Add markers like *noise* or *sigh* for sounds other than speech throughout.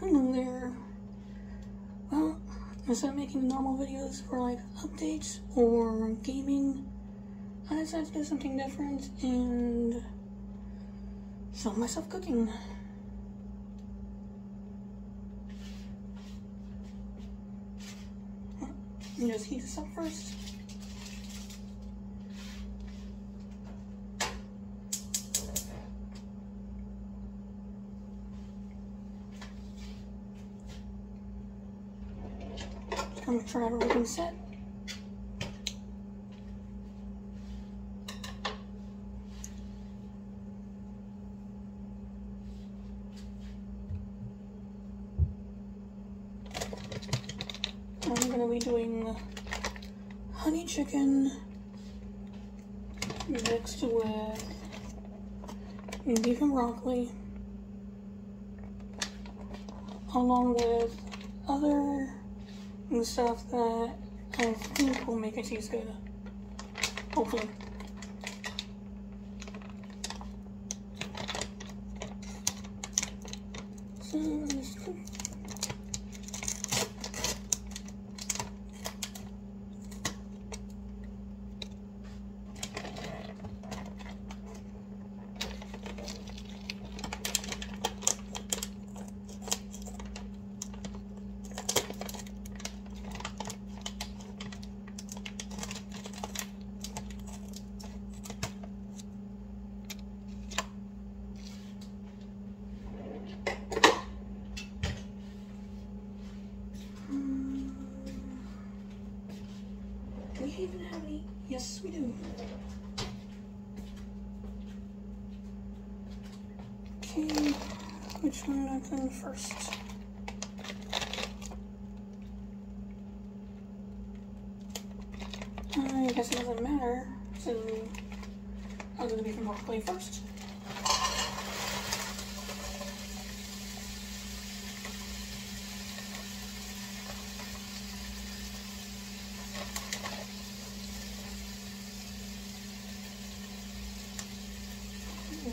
Hello there. Well, instead of making normal videos for like updates or gaming, I decided to do something different and show myself cooking. Just heat this up first. Just make sure I have everything set. I'm gonna be doing honey chicken mixed with beef and broccoli, along with other stuff that I think will make it taste good. Hopefully. So, just Do we even have any? Yes, we do. Okay, which one open first? Uh, I guess it doesn't matter, so do the beef and broccoli first.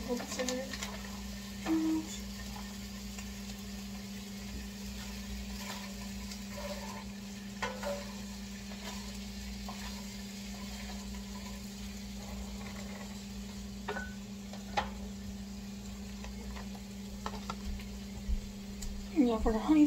We'll consider it. And For the honey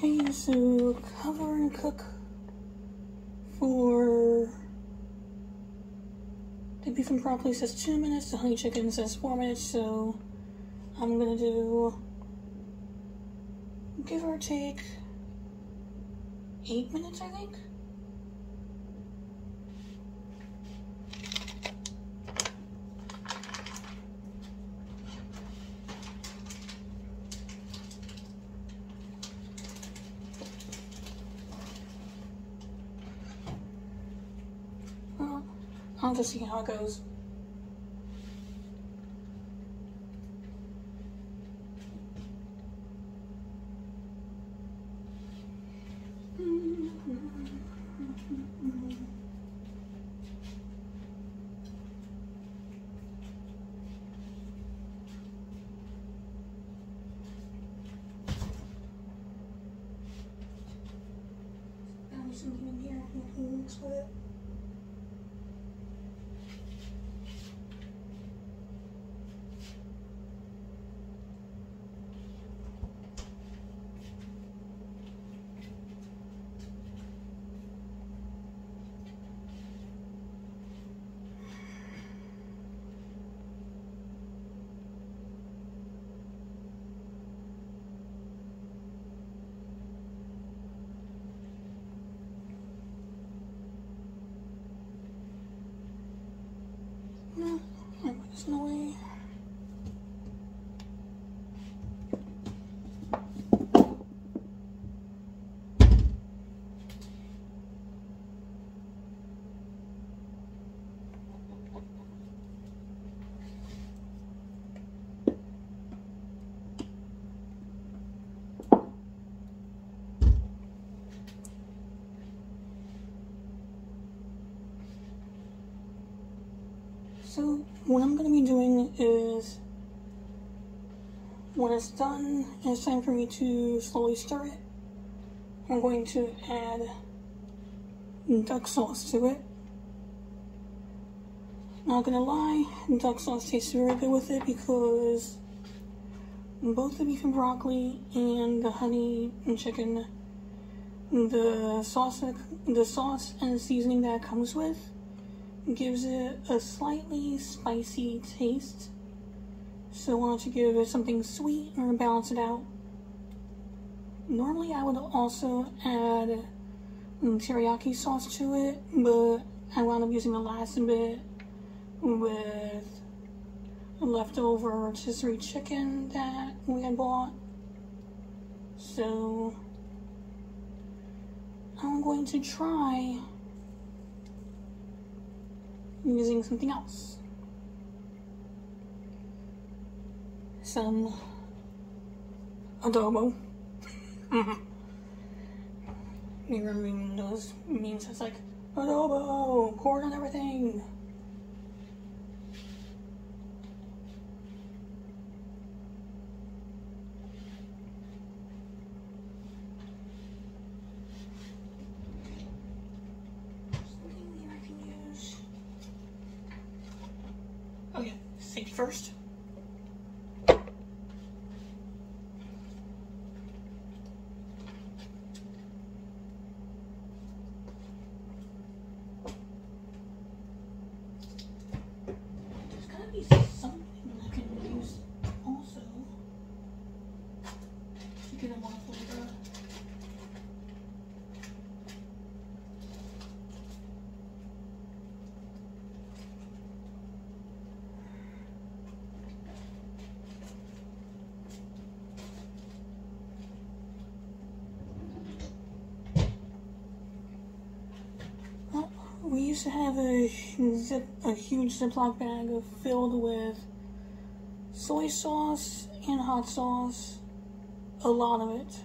chicken. Okay, so cover and cook for the beef and broccoli says two minutes, the honey chicken says four minutes, so I'm gonna do give or take eight minutes, I think. Well, I'll just see how it goes. Something in here I mix with it. 嗯。So what I'm going to be doing is when it's done and it's time for me to slowly stir it, I'm going to add duck sauce to it. Not gonna lie, duck sauce tastes very good with it because both the beef and broccoli and the honey and chicken, the sauce, the sauce and seasoning that comes with gives it a slightly spicy taste. So I wanted to give it something sweet or balance it out. Normally I would also add teriyaki sauce to it, but I wound up using the last bit with leftover rotisserie chicken that we had bought. So I'm going to try using something else. Some adobo. *laughs* You remember those memes? It's like adobo, corn on everything. Oh yeah, safety first. There's gotta be something I can use also. To get a more flavor. Well, we used to have a zip, a huge Ziploc bag filled with soy sauce and hot sauce. A lot of it.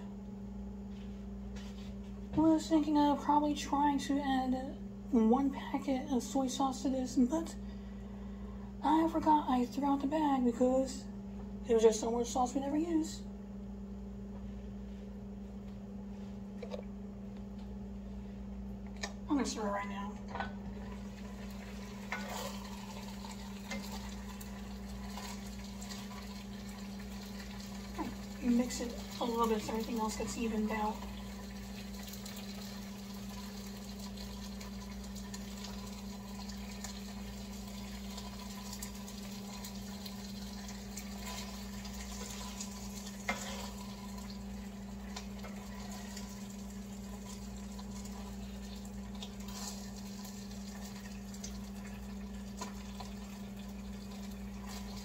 I was thinking of probably trying to add one packet of soy sauce to this, but I forgot I threw out the bag because it was just so much sauce we never used. I'm gonna stir it right now. Mix it a little bit so everything else gets evened out.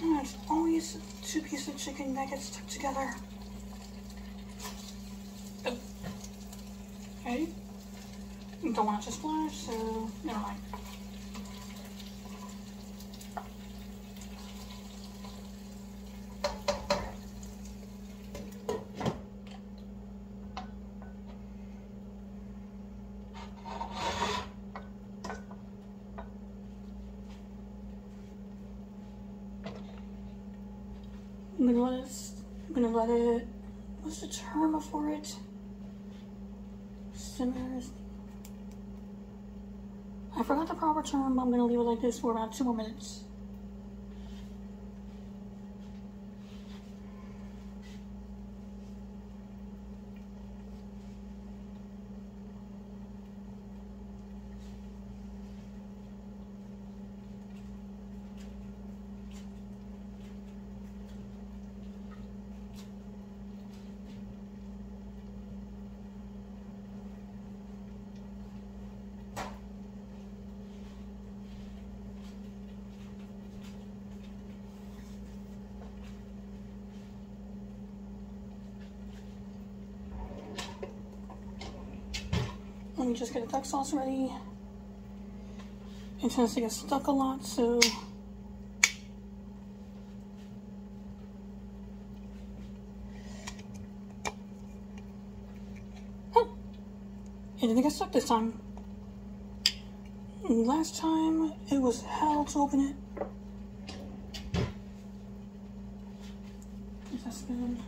And always two pieces of chicken get stuck together. Oh. Okay. It to splash, so never mind. I'm gonna let it. I'm gonna let it. What's the term for it? Simmers. Proper term. I'm gonna leave it like this for about two more minutes. Me just get the duck sauce ready. It tends to get stuck a lot, so it didn't get stuck this time. Last time it was hell to open it. Is that spoon?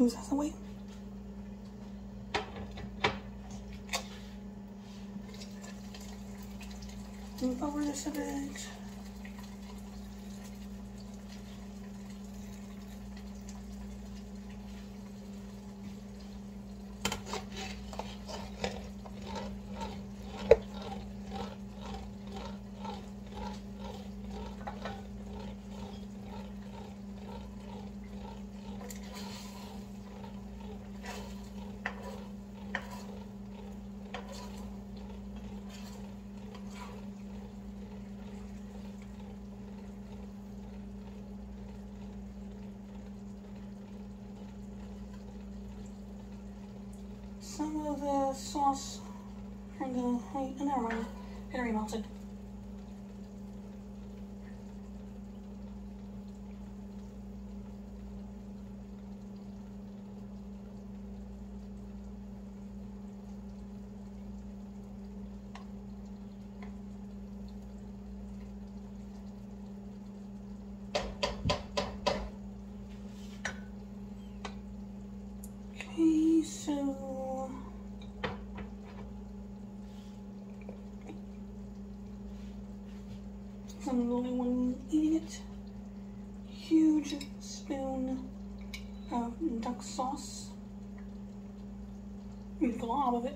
Of the way. Move over this a bit. Some of the sauce from the, wait, never mind, it already melted. Okay, so I'm the only one eating it. Huge spoon of duck sauce. A glob of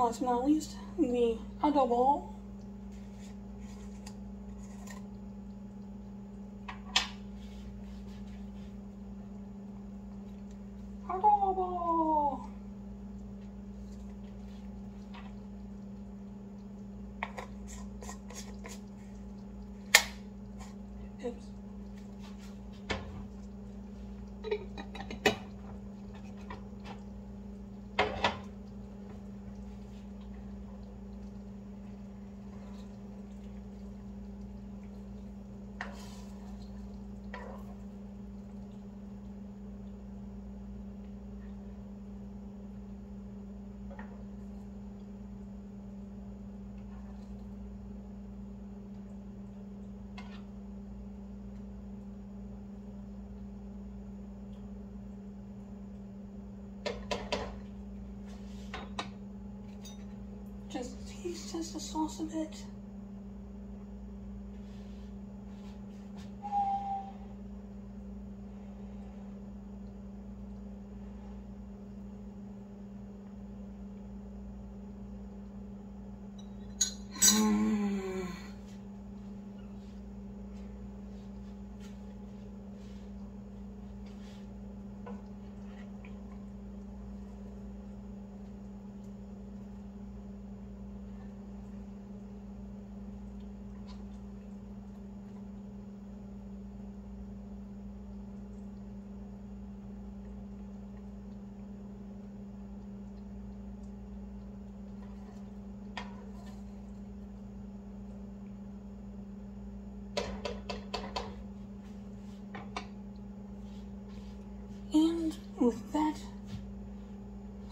Last but not least, the. Adobo! Just taste just the sauce of bit. Mm. with that,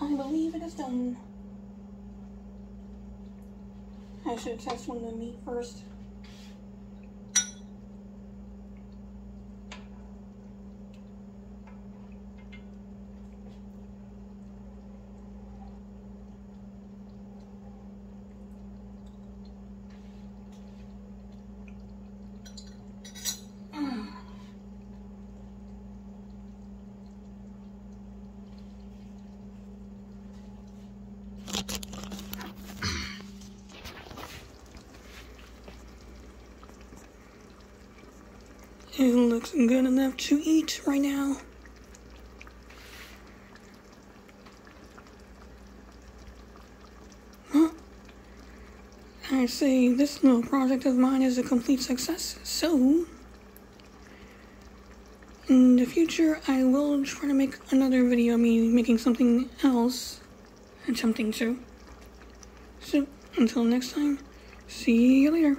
I is done. I should test one of meat first. It looks good enough to eat right now. Huh? I say this little project of mine is a complete success, so in the future I will try to make another video of me making something else, attempting to. So, until next time, see you later.